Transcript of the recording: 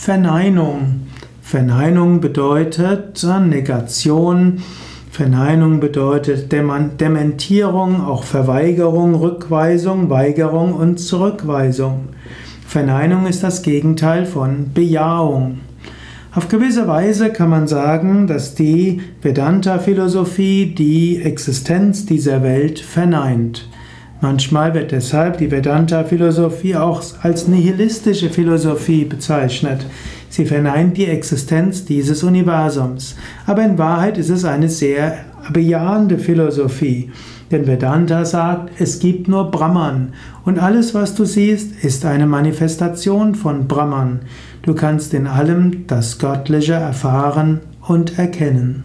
Verneinung. Verneinung bedeutet Negation. Verneinung bedeutet Dementierung, auch Verweigerung, Rückweisung, Weigerung und Zurückweisung. Verneinung ist das Gegenteil von Bejahung. Auf gewisse Weise kann man sagen, dass die Vedanta-Philosophie die Existenz dieser Welt verneint. Manchmal wird deshalb die Vedanta-Philosophie auch als nihilistische Philosophie bezeichnet. Sie verneint die Existenz dieses Universums. Aber in Wahrheit ist es eine sehr bejahende Philosophie. Denn Vedanta sagt, es gibt nur Brahman und alles, was du siehst, ist eine Manifestation von Brahman. Du kannst in allem das Göttliche erfahren und erkennen.